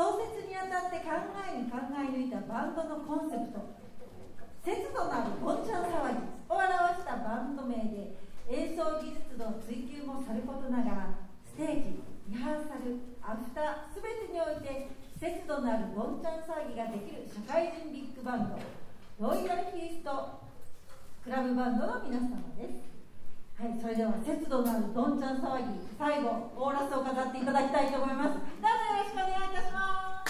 創設にあたって考えに考え抜いたバンドのコンセプト。節度なるぼんちゃん騒ぎを表したバンド名で演奏技術の追求もさることながらステージリハーサルアフター全てにおいて節度なるぼんちゃん騒ぎができる社会人ビッグバンドロイヤルフィーストクラブバンドの皆様ですはいそれでは節度のあるどんちゃん騒ぎ最後オーラスを飾っていただきたいと思います。どうぞよろしくお願いいたします「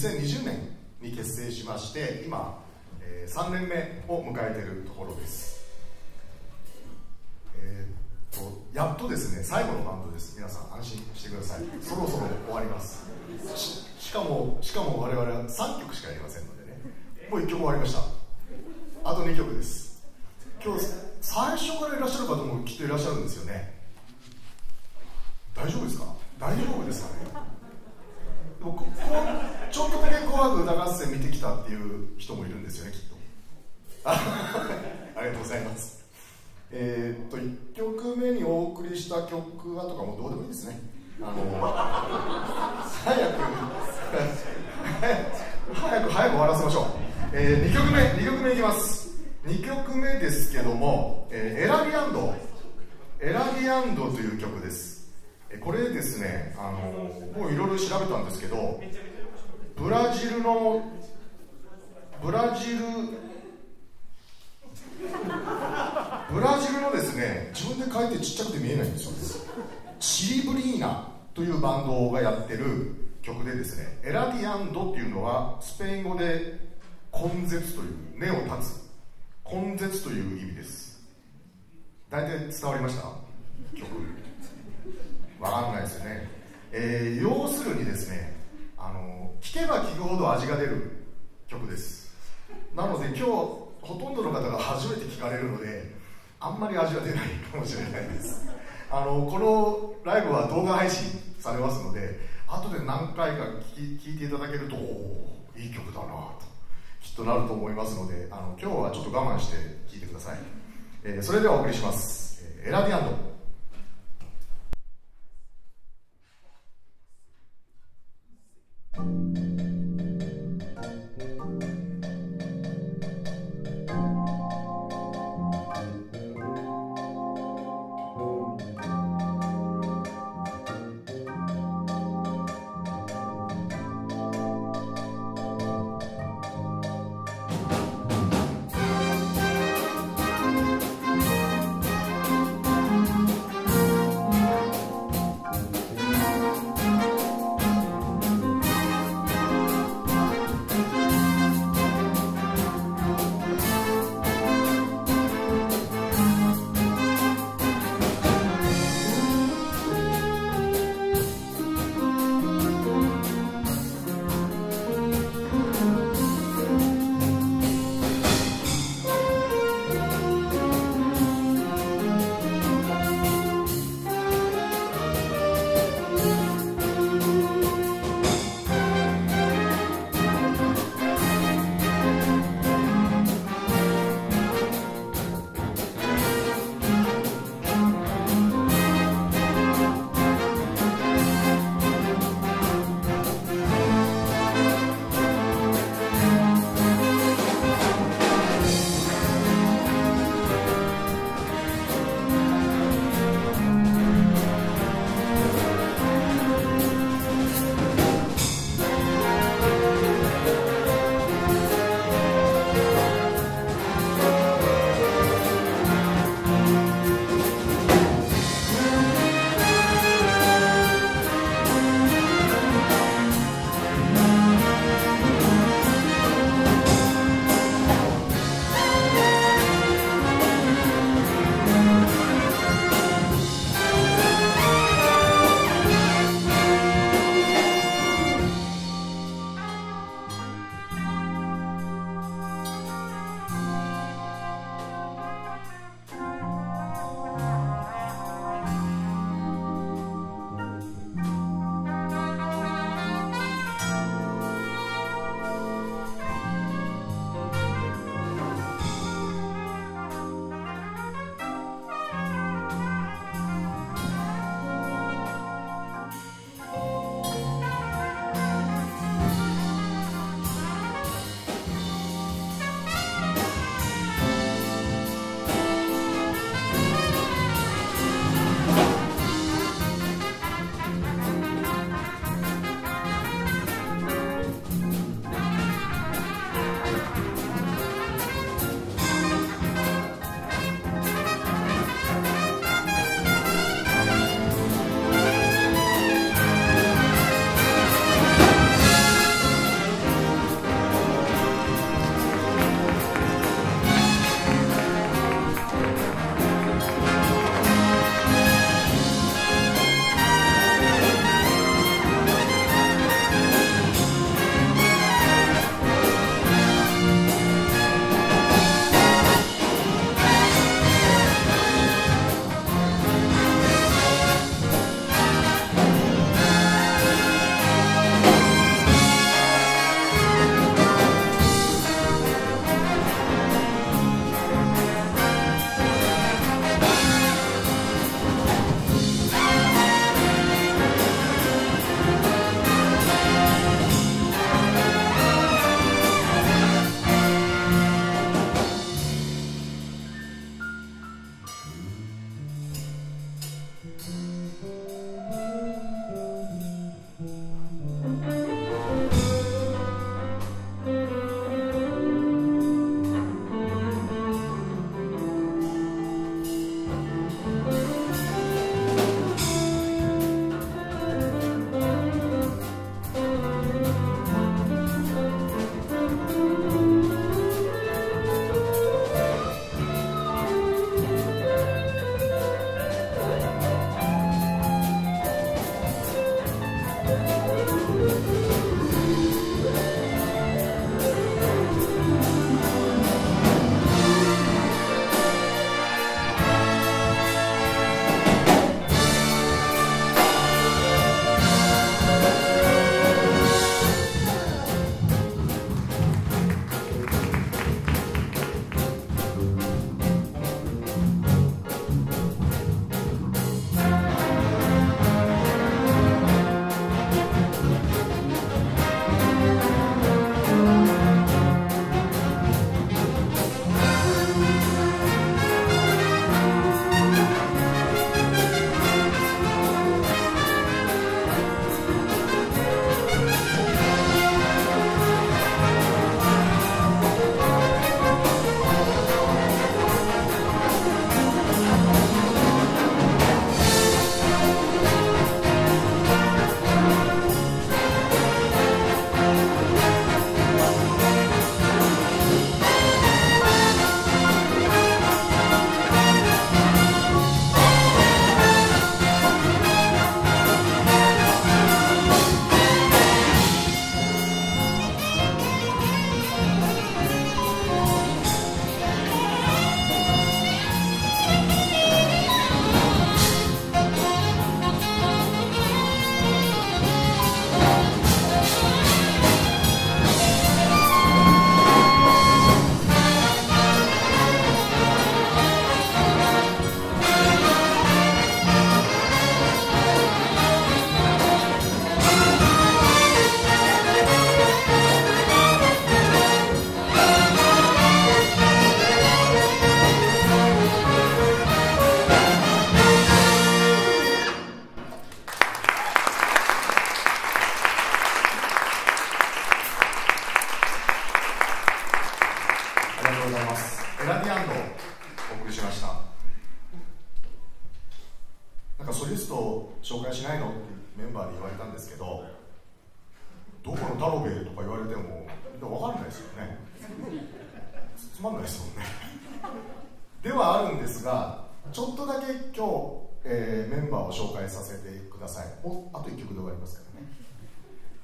2020年に結成しまして今、えー、3年目を迎えているところです。えー、っとやっとですね最後のバンドです。皆さん安心してください。そろそろ終わります。しかもしかも我々は3曲しかやりませんのでね。もう1曲終わりました。あと2曲です。今日最初からいらっしゃる方もきっといらっしゃるんですよね。大丈夫ですか？大丈夫ですかね？僕ちょっとだけ「紅白歌合戦」見てきたっていう人もいるんですよねきっと。ありがとうございます。えー、っと1曲目にお送りした曲はとかもどうでもいいですね。あの早く早く早く終わらせましょう、えー、2曲目2曲目いきます。2曲目ですけども、えー、エラビアンド。エラビアンドという曲です。これですねあのもういろいろ調べたんですけどブラジルのブラジルブラジルのですね自分で書いてちっちゃくて見えないんですよ。チリブリーナというバンドがやってる曲でですねエラディアンドっていうのはスペイン語で根絶という根を立つ根絶という意味です。大体伝わりました？曲。わかんないですよね、えー、要するにですねあの聞けば聞くほど味が出る曲です。なので今日ほとんどの方が初めて聞かれるのであんまり味は出ないかもしれないです。あのこのライブは動画配信されますので後で何回か聞いていただけるといい曲だなときっとなると思いますのであの今日はちょっと我慢して聴いてください、えー、それではお送りします、えー、エラディアンド。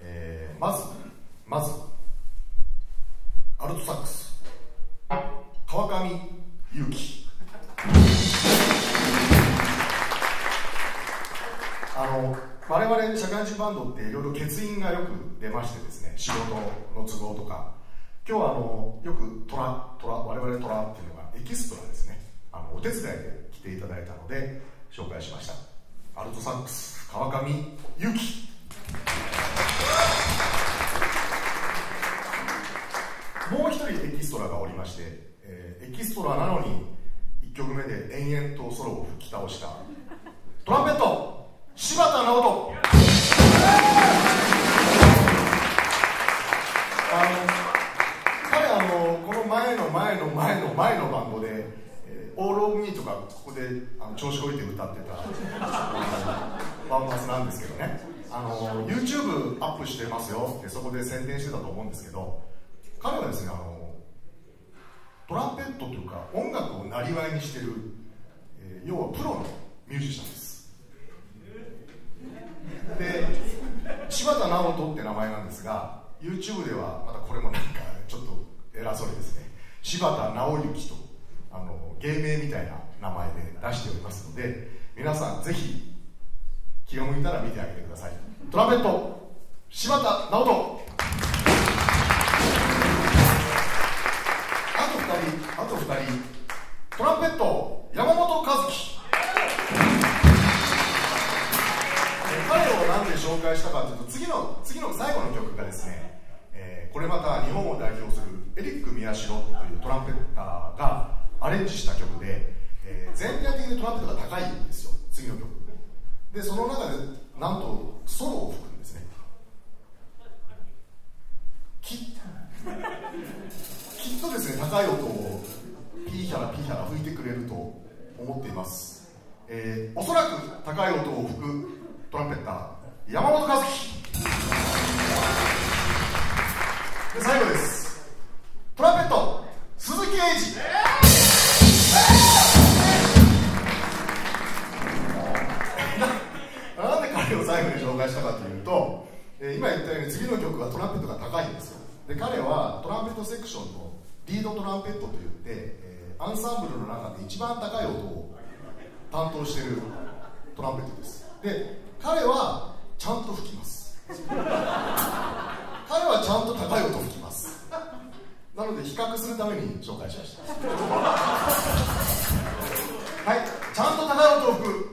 えー、まずまずアルトサックス。川上裕樹あの我々社会人バンドっていろいろ欠員がよく出ましてですね仕事の都合とか。今日はあのよくトラトラ我々トラっていうのがエキストラですね。あのお手伝いで来ていただいたので紹介しました。アルトサックス川上裕樹もう一人エキストラがおりまして、えー、エキストラなのに1曲目で延々とソロを吹き倒したトランペット柴田直人。あの彼あのこの前の前の前の前のバンドで「オール・オブ・ミー」とかここであの調子こいて歌ってた バンマスなんですけどね。あの YouTube アップしてますよ。ってそこで宣伝してたと思うんですけど彼はですねあのトランペットというか音楽をなりわいにしてる、えー、要はプロのミュージシャンです。で柴田直人って名前なんですが YouTube ではまたこれもなんかちょっと偉そうにですね。柴田直之とあの芸名みたいな名前で出しておりますので皆さんぜひ気が向いたら見てあげてください。トランペット柴田直人。あと2人あと2人。トランペット山本和樹。彼を何で紹介したかというと次の次の最後の曲がですね、えー、これまた日本を代表するエリック宮代というトランペッターがアレンジした曲で、えー、全体的にトランペットが高いんですよ。次の曲。でその中でなんとソロを吹くんですね。ききっとですね高い音をピーヒャラピーヒャラ吹いてくれると思っています、えー、おそらく高い音を吹くトランペッター山本和樹。で最後です。トランペット鈴木英二。なんを最後に紹介したかというと、えー、今言ったように次の曲はトランペットが高いんですよ。で彼はトランペットセクションのリードトランペットといって、えー、アンサンブルの中で一番高い音を担当しているトランペットです。で彼はちゃんと吹きます。彼はちゃんと高い音吹きます。なので比較するために紹介しました。はいちゃんと高い音を吹く。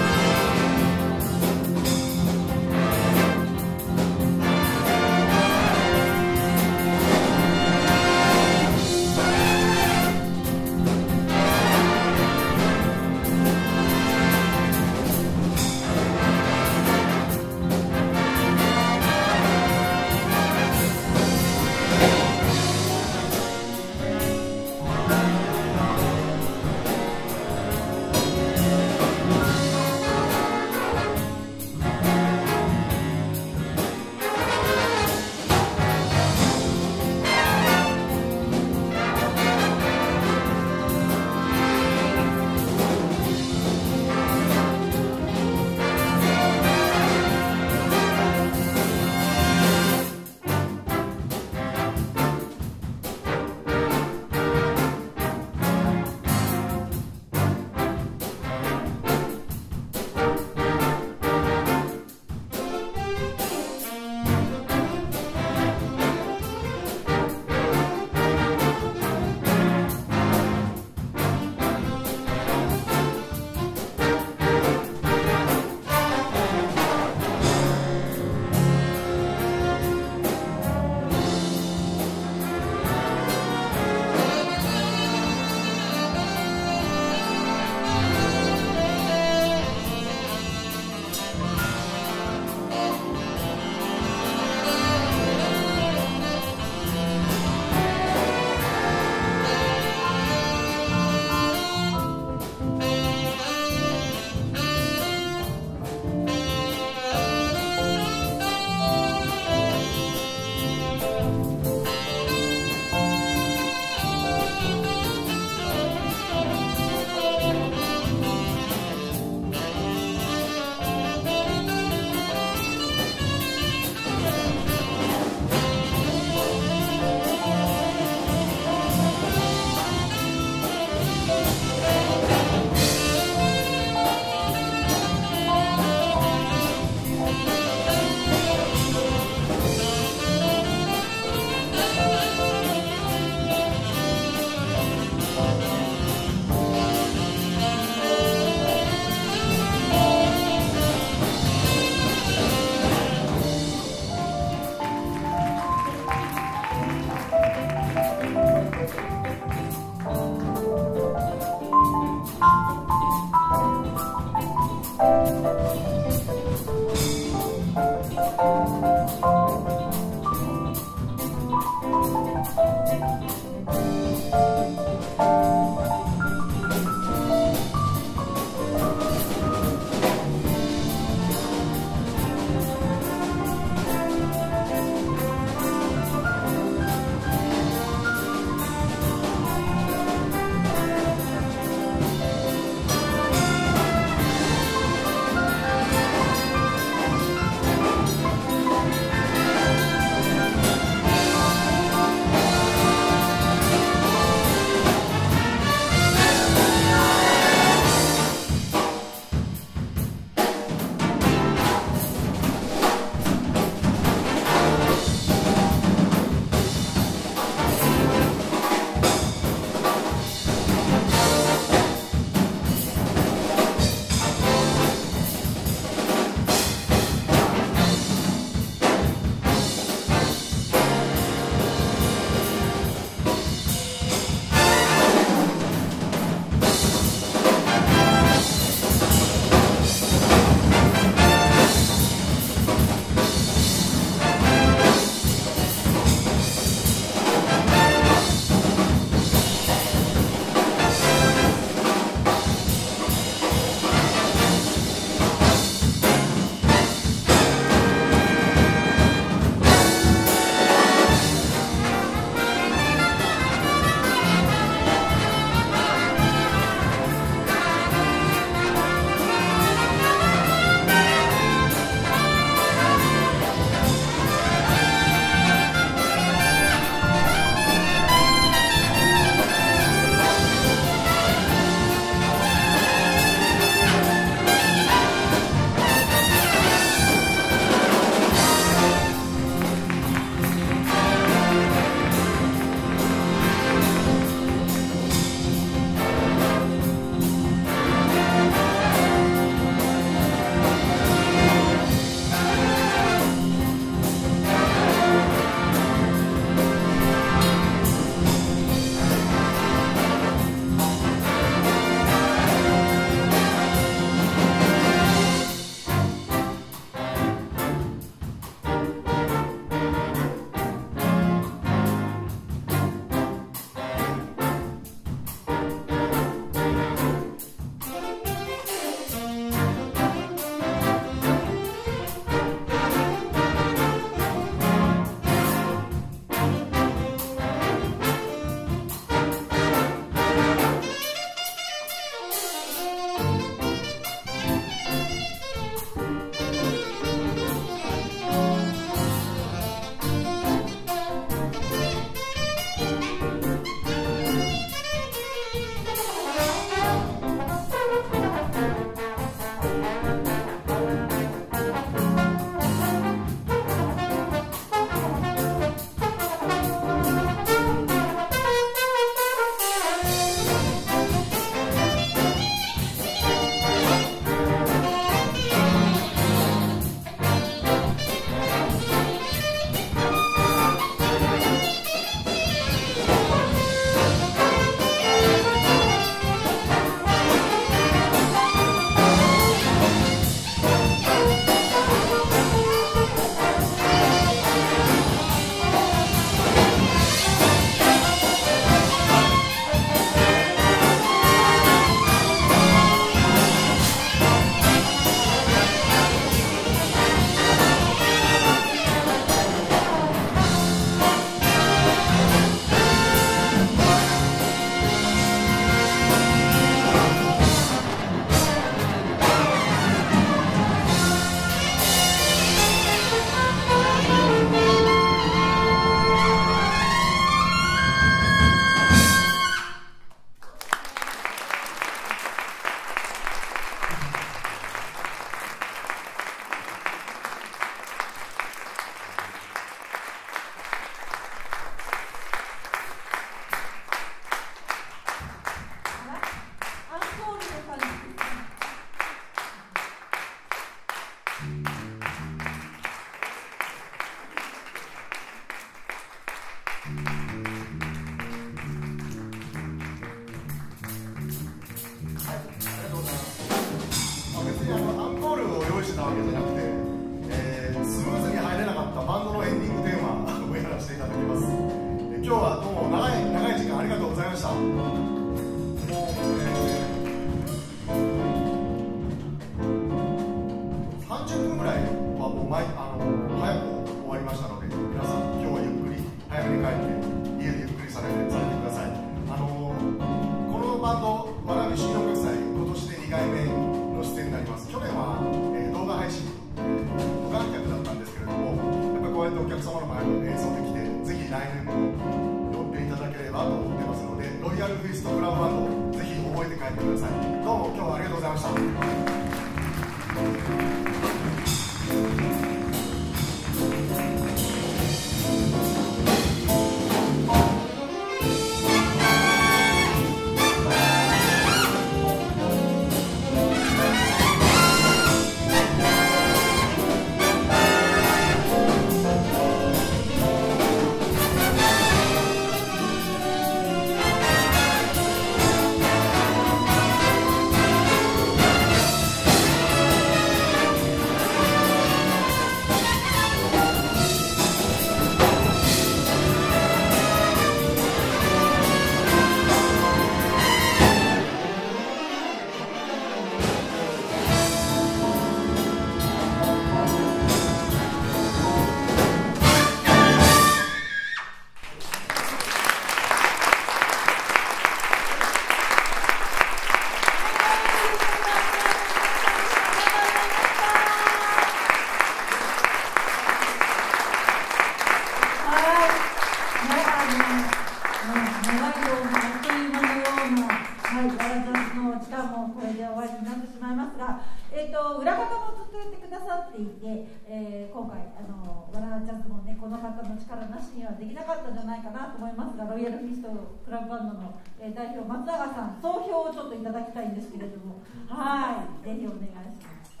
はい、ガラちンスの時間もこれで終わりになってしまいますが、えーと、裏方もずっとやってくださっていて、えー、今回、あのガラちゃんもね、この方の力なしにはできなかったんじゃないかなと思いますが、ロイヤルミストクラブバンドの、え代表、松永さん、総評をちょっといただきたいんですけれども、はい、ぜひお願いします。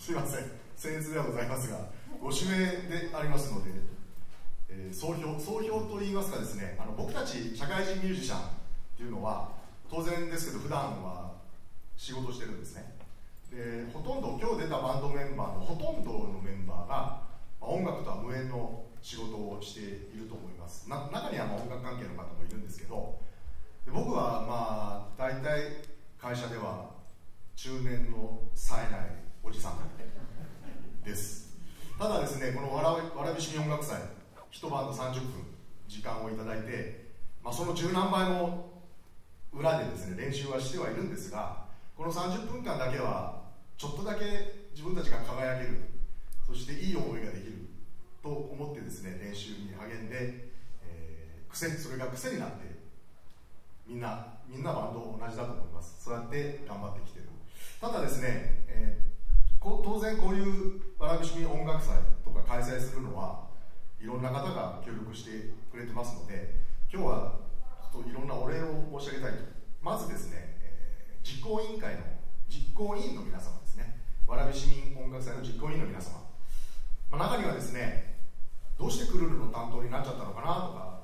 すいません、僭越ではございますが、ご指名でありますので。えー、総評総評といいますかですねあの僕たち社会人ミュージシャンっていうのは当然ですけど普段は仕事してるんですね。でほとんど今日出たバンドメンバーのほとんどのメンバーが、ま音楽とは無縁の仕事をしていると思います。中にはま音楽関係の方もいるんですけどで僕はまあ大体会社では中年の冴えないおじさんです。ただですねこのわらわらび市民音楽祭一晩の30分時間をいただいて、まあ、その十何倍も裏でですね練習はしてはいるんですがこの30分間だけはちょっとだけ自分たちが輝けるそしていい思いができると思ってですね練習に励んで、えー、癖それが癖になってみんなみんなバンド同じだと思います。そうやって頑張ってきてる。ただですね、えー、こ当然こういう蕨市びし音楽祭とか開催するのはいろんな方が協力してくれてますので今日はといろんなお礼を申し上げたいと。まずですね、えー、実行委員会の実行委員の皆様ですね。蕨市民音楽祭の実行委員の皆様、まあ、中にはですねどうしてクルールの担当になっちゃったのかなとか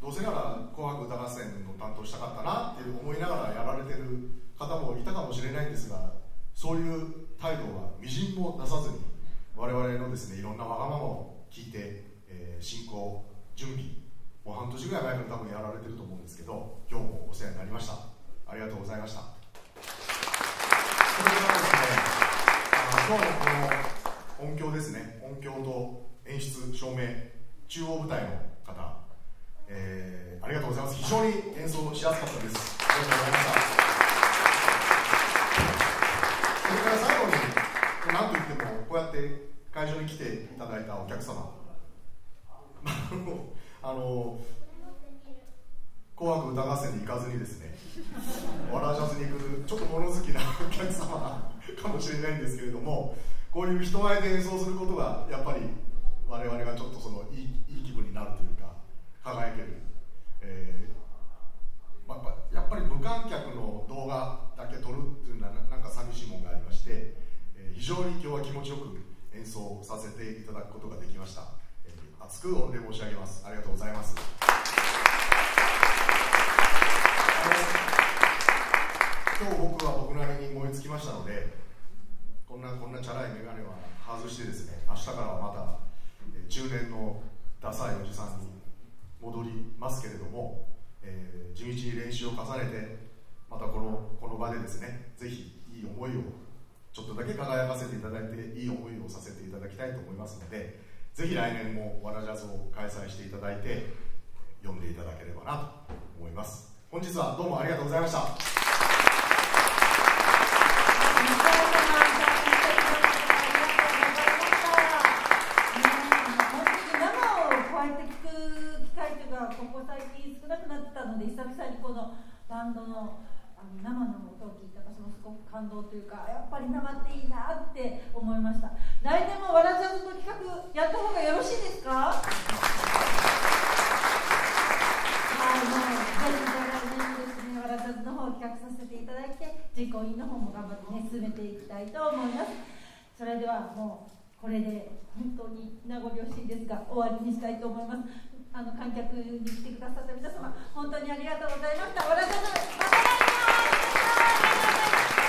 どうせなら「紅白歌合戦」の担当したかったなって思いながらやられてる方もいたかもしれないんですがそういう態度はみじんも出さずに我々のですねいろんなわがままを聞いて、えー、進行準備もう半年ぐらい前から多分やられてると思うんですけど今日もお世話になりました。ありがとうございました。それからですねあ今日のこの音響ですね。音響と演出照明中央舞台の方。えー、ありがとうございます。非常に演奏しやすかったです。ありがとうございました。それから最後に何と言ってもこうやって会場に来ていただいたお客様。あの紅白歌合戦に行かずにですね笑わらジャズに来るちょっと物好きなお客様かもしれないんですけれどもこういう人前で演奏することがやっぱり我々がちょっとそのいいいい気分になるというか輝ける、えーまあ、やっぱり無観客の動画だけ撮るっていうのはなんか寂しいものがありまして、えー、非常に今日は気持ちよく演奏させていただくことができました、えー、熱く御礼申し上げます。ありがとうございます。今日僕は僕なりに思いつきましたのでこんなこんなチャラい眼鏡は外してですね明日からはまた中年のダサいおじさんに戻りますけれども、えー、地道に練習を重ねてまたこのこの場でですねぜひいい思いをちょっとだけ輝かせていただいていい思いをさせていただきたいと思いますのでぜひ来年もわらジャズを開催していただいて読んでいただければなと思います。本日はどうもありがとうございましたバンドのあの生の音を聞いた私もすごく感動というかやっぱり生っていいなって思いました。来年もわらジャズの企画やった方がよろしいですか？はいもうぜひ来年もですねわらジャズの方を企画させていただいて実行委員の方も頑張ってね進めていきたいと思います。それではもうこれで本当に名残惜しいですが終わりにしたいと思います。あの観客に来てくださった皆様本当にありがとうございました。また来年お会いしましょう。